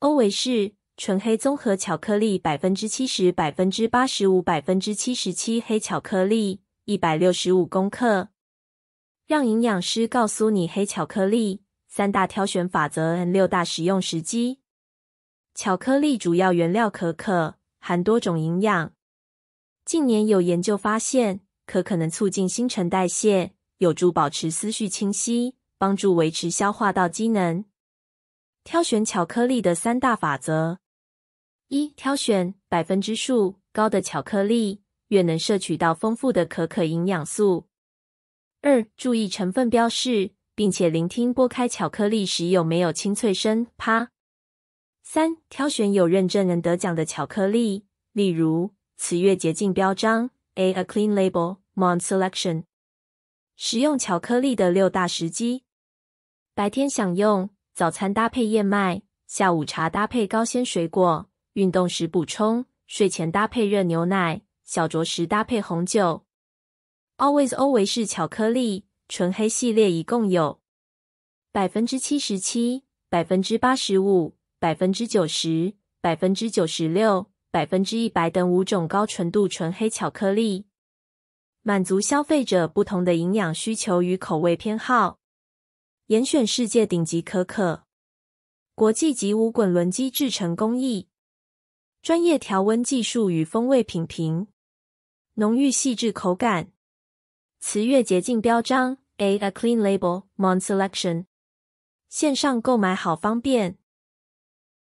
欧维士纯黑综合巧克力，百分之七十、百分之八十五、百分之七十七黑巧克力，一百六十五公克。让营养师告诉你黑巧克力三大挑选法则和六大使用时机。巧克力主要原料可可，含多种营养。近年有研究发现，可可能促进新陈代谢，有助保持思绪清晰，帮助维持消化道机能。挑选巧克力的三大法则：一、挑选百分之数高的巧克力，越能摄取到丰富的可可营养素；二、注意成分标示，并且聆听剥开巧克力时有没有清脆声啪；三、挑选有认证人得奖的巧克力，例如此月洁净标章 （A A Clean Label Mon Selection）。食用巧克力的六大时机：白天享用。早餐搭配燕麦，下午茶搭配高纤水果，运动时补充，睡前搭配热牛奶，小酌时搭配红酒。Always Always 是巧克力纯黑系列，一共有百分之七十七、百分之八十五、百分之九十、百分之九十六、百分之一百等五种高纯度纯黑巧克力，满足消费者不同的营养需求与口味偏好。严选世界顶级可可，国际级无滚轮机制成工艺，专业调温技术与风味品评，浓郁细致口感。慈悦洁净标章，A A Clean Label Mon Selection。线上购买好方便，